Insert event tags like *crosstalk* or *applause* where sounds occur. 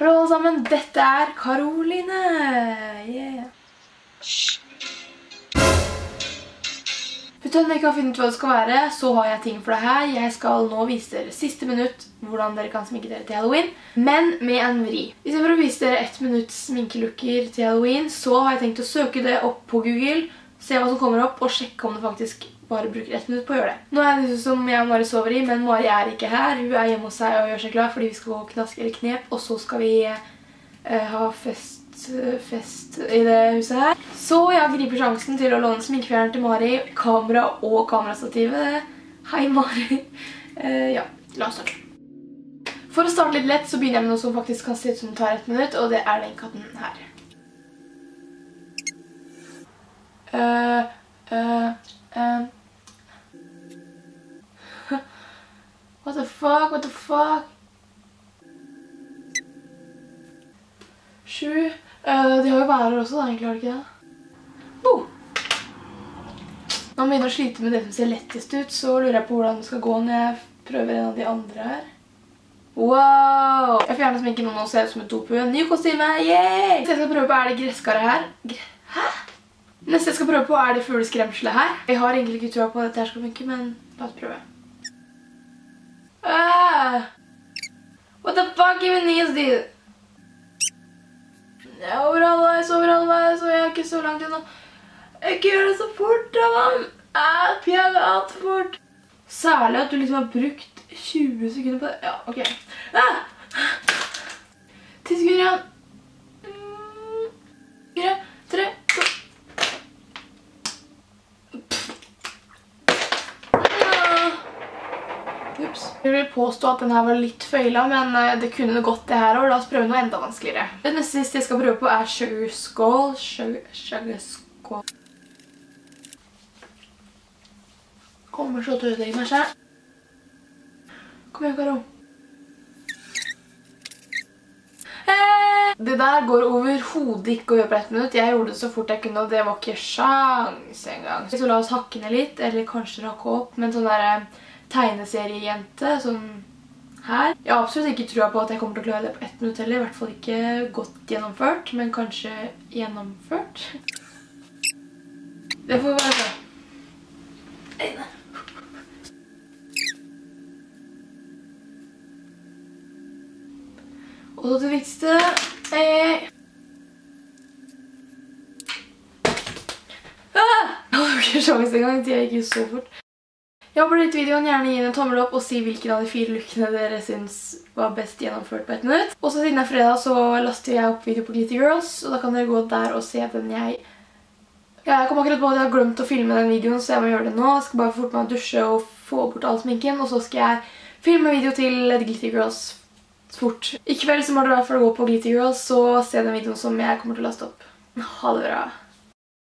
Hallo alle sammen, dette er Karoline. Yeah. Hvis dere ikke har funnet ut hva det skal være, så har jeg ting for deg her. Jeg skal nå vise dere siste minutt hvordan dere kan sminke dere til Halloween, men med en vri. Hvis jeg for å vise dere ett minutt sminkelooker til Halloween, så har jeg tenkt å søke det opp på Google, se hva som kommer opp, og sjekke om det faktisk bare bruker ett minutt på å gjøre det. Nå er det huset som jeg og Mari sover i, men Mari er ikke her. Hun er hjemme hos seg og gjør seg klar fordi vi skal gå knask eller knep, og så skal vi eh, ha fest, fest i det huset her. Så jeg griper sjansen til å låne sminkefjerneren til Mari, kamera og kamerastativet. Hei, Mari. *laughs* Eh, ja, la oss starte. For å starte litt lett så begynner jeg med noe som faktisk kan se ut som tar ett minutt, og det er den katten her. Uh, uh, What the fuck, what the fuck? Sju. Uh, de har jo værer også da, egentlig har de ikke det? Bo! Når man begynner å slite med det som ser lettest ut, så lurer jeg på hvordan det skal gå når jeg prøver en av de andre her. Wow! Jeg får gjerne sminke noen og se ut som et dopue. Ny kostyme! Yay! Neste jeg skal prøve på er det gresskaret her. Gre Hæ? Neste jeg skal prøve på er det fugleskremselet her. Jeg har egentlig ikke tro på at dette skal funke, men la oss prøve. Ah! What the fuck even is this? Jeg er over halvveis, over halvveis, og jeg er ikke så langt unna. Ikke gjør det så fort, da, mann! Jeg pjeller alt for fort. Særlig at du liksom har brukt 20 sekunder på det. Ja, ok. Ah! 10 sekunder igjen. Mm. Fire, tre, to. Ah. Ups. Jeg vil påstå at den her var litt føyla, men eh, det kunne gått det her, og la oss prøve noe enda vanskeligere. Det neste siste jeg skal prøve på er sjøskål, sjøskål. Kommer så til å ødelegge meg selv. Kom igjen, Karo. Eh, Det der går overhodet ikke å gjøre på ett minutt. Jeg gjorde det så fort jeg kunne, og det var ikke sjans engang. Så la oss hakke ned litt, eller kanskje rakke opp med en sånn der eh, tegneseriejente, sånn her. Jeg har absolutt ikke trua på at jeg kommer til å klare det på ett minutt heller. I hvert fall ikke godt gjennomført, men kanskje gjennomført. Det får være sånn. Og så det viktigste er... Ah! *laughs* Jeg hadde ikke sjans engang, jeg gikk så fort. Jeg håper dere videoen gjerne gi en tommel opp og si hvilken av de fire lukkene dere synes var best gjennomført på ett minutt. Og så siden det er fredag så laster jeg opp video på Glitty Girls, og da kan dere gå der og se den jeg... Ja, jeg kom akkurat på at jeg har glemt å filme den videoen, så jeg må gjøre det nå. Jeg skal bare fort meg å dusje og få bort all sminken, og så skal jeg filme video til Glitty Girls fort. I kveld så må dere i hvert fall gå på Glitty Girls, så se den videoen som jeg kommer til å laste opp. Ha det bra.